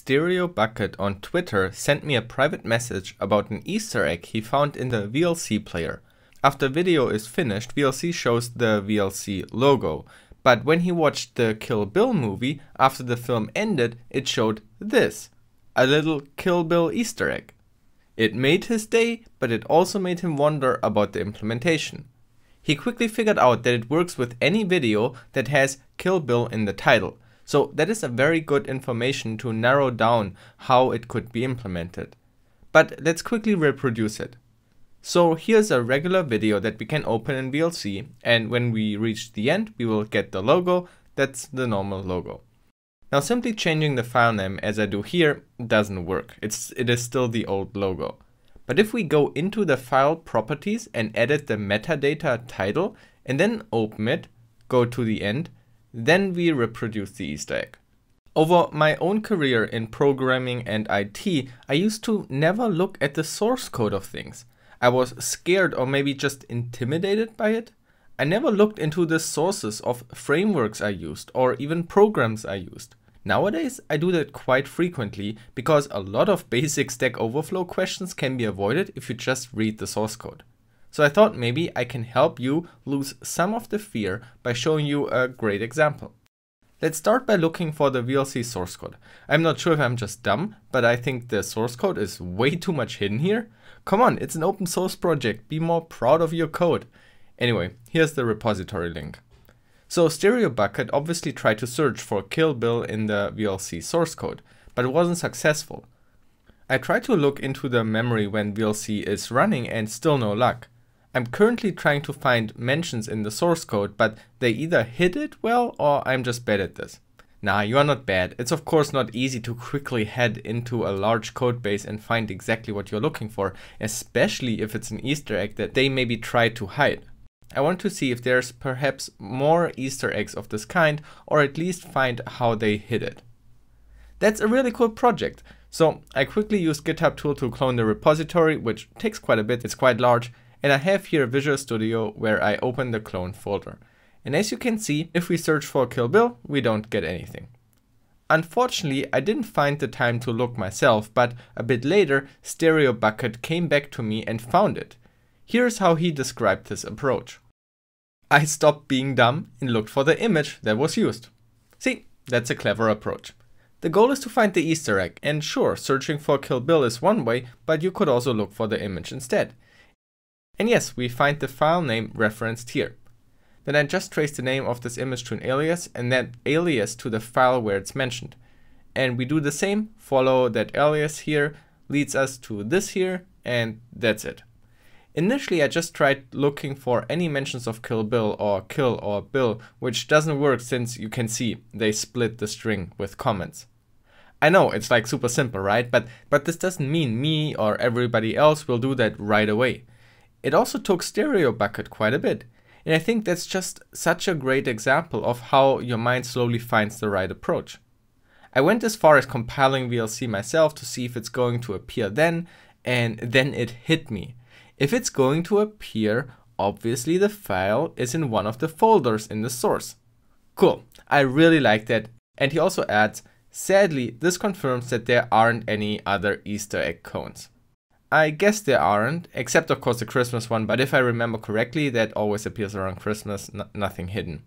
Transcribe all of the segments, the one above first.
Stereo Bucket on Twitter sent me a private message about an Easter egg he found in the VLC player. After video is finished, VLC shows the VLC logo, but when he watched the Kill Bill movie, after the film ended, it showed this, a little Kill Bill Easter egg. It made his day, but it also made him wonder about the implementation. He quickly figured out that it works with any video that has Kill Bill in the title, so that is a very good information to narrow down how it could be implemented. But let's quickly reproduce it. So here's a regular video that we can open in VLC and when we reach the end we will get the logo, that's the normal logo. Now simply changing the file name as I do here doesn't work, it's, it is still the old logo. But if we go into the file properties and edit the metadata title and then open it, go to the end, then we reproduce the Easter egg. Over my own career in programming and IT, I used to never look at the source code of things. I was scared or maybe just intimidated by it. I never looked into the sources of frameworks I used or even programs I used. Nowadays, I do that quite frequently because a lot of basic Stack Overflow questions can be avoided if you just read the source code. So I thought maybe I can help you lose some of the fear by showing you a great example. Let's start by looking for the VLC source code. I'm not sure if I'm just dumb, but I think the source code is way too much hidden here. Come on, it's an open source project, be more proud of your code. Anyway, here's the repository link. So Stereo Bucket obviously tried to search for Kill Bill in the VLC source code, but it wasn't successful. I tried to look into the memory when VLC is running and still no luck. I'm currently trying to find mentions in the source code, but they either hid it well or I'm just bad at this. Nah, you are not bad. It's of course not easy to quickly head into a large code base and find exactly what you're looking for, especially if it's an Easter egg that they maybe tried to hide. I want to see if there's perhaps more Easter eggs of this kind, or at least find how they hid it. That's a really cool project. So I quickly used GitHub tool to clone the repository, which takes quite a bit, it's quite large, and I have here Visual Studio where I open the clone folder. And as you can see, if we search for Kill Bill, we don't get anything. Unfortunately, I didn't find the time to look myself, but a bit later, Stereo Bucket came back to me and found it. Here's how he described his approach. I stopped being dumb and looked for the image that was used. See, that's a clever approach. The goal is to find the Easter egg, and sure, searching for Kill Bill is one way, but you could also look for the image instead. And yes, we find the file name referenced here. Then I just trace the name of this image to an alias and that alias to the file where it's mentioned. And we do the same, follow that alias here, leads us to this here, and that's it. Initially I just tried looking for any mentions of kill bill or kill or bill, which doesn't work since you can see they split the string with comments. I know it's like super simple, right? But, but this doesn't mean me or everybody else will do that right away. It also took Stereo Bucket quite a bit. And I think that's just such a great example of how your mind slowly finds the right approach. I went as far as compiling VLC myself to see if it's going to appear then, and then it hit me. If it's going to appear, obviously the file is in one of the folders in the source. Cool, I really like that. And he also adds, sadly, this confirms that there aren't any other Easter egg cones. I guess there aren't, except of course the Christmas one, but if I remember correctly, that always appears around Christmas, nothing hidden.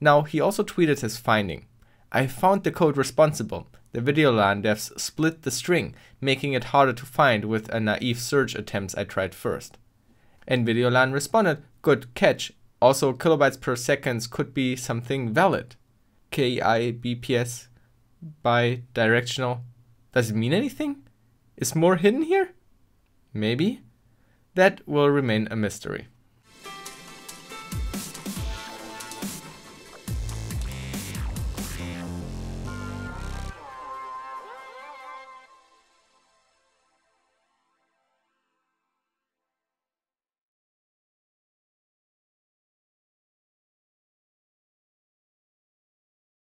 Now, he also tweeted his finding. I found the code responsible. The Videolan devs split the string, making it harder to find with a naive search attempts I tried first. And Videolan responded, good catch. Also, kilobytes per seconds could be something valid. KIBPS bi-directional. Does it mean anything? Is more hidden here? Maybe? That will remain a mystery.